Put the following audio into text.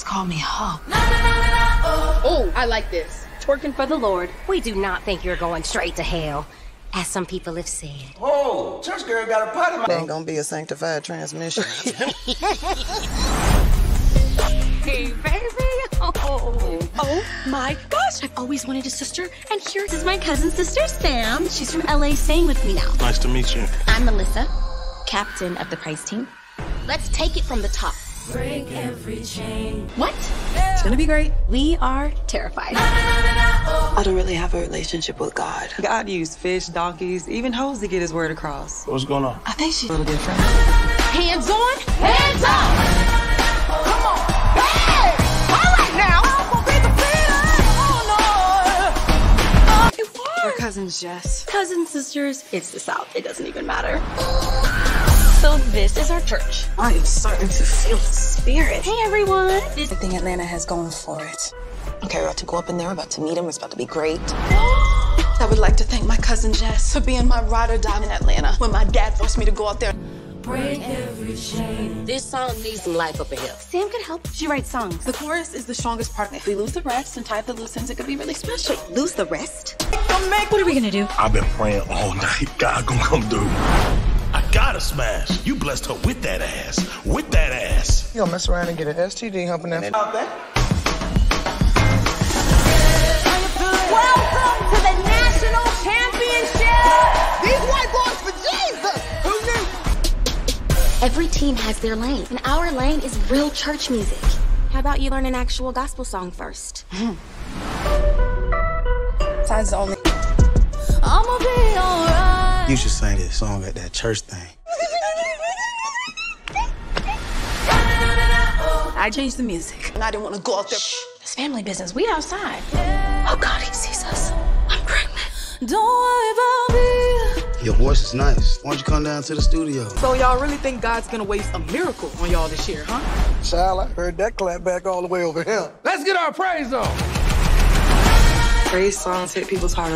call me Hope. Oh, I like this. Twerking for the Lord. We do not think you're going straight to hell, as some people have said. Whoa, church girl got a potty mouth. Ain't gonna be a sanctified transmission. Hey, baby. Oh. Oh my gosh, I've always wanted a sister, and here is my cousin sister Sam. She's from LA staying with me now. Nice to meet you. I'm Melissa, captain of the praise team. Let's take it from the top. Break every chain. What? It's gonna be great. We are terrified. I don't really have a relationship with God. God used fish, donkeys, even hoes to get his word across. What's going on? I think she's A little different. Hands on, hands up. Come on. Hey! All right now. We're cousins, Jess. Cousins, sisters, it's the South. It doesn't even matter. So this is our church. I am starting to feel the spirit. Hey everyone. I think Atlanta has going for it. Okay, we're about to go up in there. We're about to meet him. It's about to be great. I would like to thank my cousin Jess for being my ride or die in Atlanta when my dad forced me to go out there. Break every chain. This song needs some life up here. Sam can help. She writes songs. The chorus is the strongest part. If we lose the rest and tie up the loose ends, it could be really special. Lose the rest. What are we gonna do? I've been praying all night. God gonna come through. I gotta smash. You blessed her with that ass. With that ass. You gonna mess around and get an STD humping that out there? Welcome to the national championship. These white boys for Jesus. Who knew? Every team has their lane, and our lane is real church music. How about you learn an actual gospel song first? Besides the only. I'ma be alright. You should sing this song at that church thing. I changed the music. And I didn't want to go out there. Shh. It's family business. We outside. Oh God, he sees us. I'm pregnant. Don't worry about me. Your voice is nice. Why don't you come down to the studio? So y'all really think God's gonna waste a miracle on y'all this year, huh? Child, I heard that clap back all the way over here. Let's get our praise on. Praise songs hit people's heart.